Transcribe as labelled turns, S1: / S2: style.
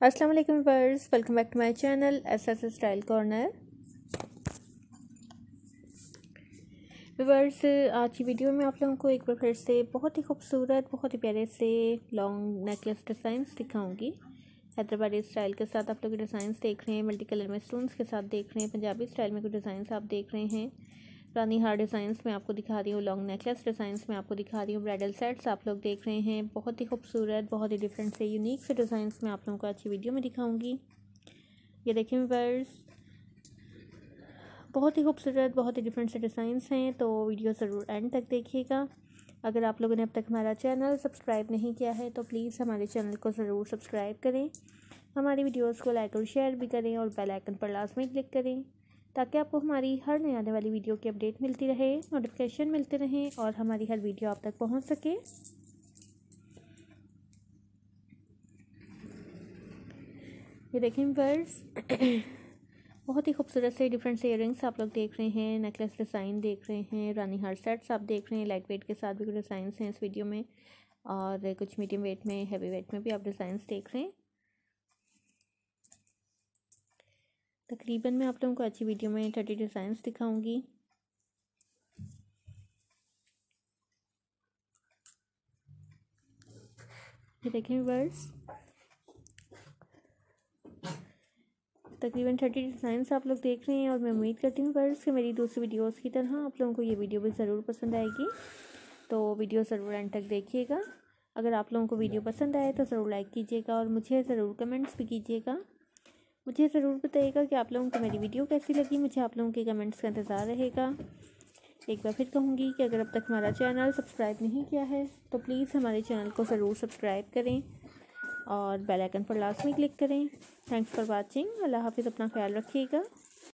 S1: अस्सलाम वालेकुम verse welcome back to my channel S S style corner verse आज की वीडियो में आप लोगों को एक बार फिर से बहुत ही खूबसूरत, बहुत ही प्यारे से लॉन्ग नेकलेस डिज़ाइंस दिखाऊँगी। हैदराबादी स्टाइल के साथ आप लोग डिज़ाइंस देख रहे हैं मल्टी कलर में स्टोन्स के साथ देख रहे हैं, पंजाबी स्टाइल में कुछ डिज़ाइंस आप देख रहे हैं। रानी हार डिज़ाइंस में आपको दिखा रही हूँ लॉन्ग नेकलेस डिज़ाइंस में आपको दिखा रही हूँ ब्राइडल सेट्स आप लोग देख रहे हैं। बहुत ही खूबसूरत, बहुत ही डिफरेंट से यूनिक से डिज़ाइंस में आप लोगों को अच्छी वीडियो में दिखाऊँगी। ये देखें वर्स बहुत ही खूबसूरत, बहुत ही डिफरेंट से डिज़ाइंस हैं तो वीडियो ज़रूर एंड तक देखिएगा। अगर आप लोगों ने अब तक हमारा चैनल सब्सक्राइब नहीं किया है तो प्लीज़ हमारे चैनल को ज़रूर सब्सक्राइब करें। हमारी वीडियोस को लाइक और शेयर भी करें और बेल आइकन पर लाजमी क्लिक करें। ताकि आपको हमारी हर नई आने वाली वीडियो की अपडेट मिलती रहे नोटिफिकेशन मिलते रहें और हमारी हर वीडियो आप तक पहुँच सके। ये देखें वर्स बहुत ही खूबसूरत से डिफरेंट से इयरिंग्स आप लोग देख रहे हैं नेकलेस डिज़ाइन देख रहे हैं, रानी हार सेट्स आप देख रहे हैं लाइट वेट के साथ भी कुछ डिज़ाइंस हैं इस वीडियो में और कुछ मीडियम वेट में हैवी वेट में भी आप डिज़ाइंस देख रहे हैं। तकरीबन मैं आप लोगों को अच्छी वीडियो में थर्टी डिज़ाइंस दिखाऊँगी। ये देखें वर्स तकरीबन थर्टी डिज़ाइंस आप लोग देख रहे हैं और मैं उम्मीद करती हूँ वर्स कि मेरी दूसरी वीडियोस की तरह आप लोगों को ये वीडियो भी ज़रूर पसंद आएगी। तो वीडियो ज़रूर एंड तक देखिएगा। अगर आप लोगों को वीडियो पसंद आए तो ज़रूर लाइक कीजिएगा और मुझे ज़रूर कमेंट्स भी कीजिएगा। मुझे ज़रूर बताइएगा कि आप लोगों को मेरी वीडियो कैसी लगी। मुझे आप लोगों के कमेंट्स का इंतज़ार रहेगा। एक बार फिर कहूँगी कि अगर अब तक हमारा चैनल सब्सक्राइब नहीं किया है तो प्लीज़ हमारे चैनल को ज़रूर सब्सक्राइब करें और बेल आइकन पर लास्ट में क्लिक करें। Thanks for watching. अल्लाह हाफिज़, अपना ख्याल रखिएगा।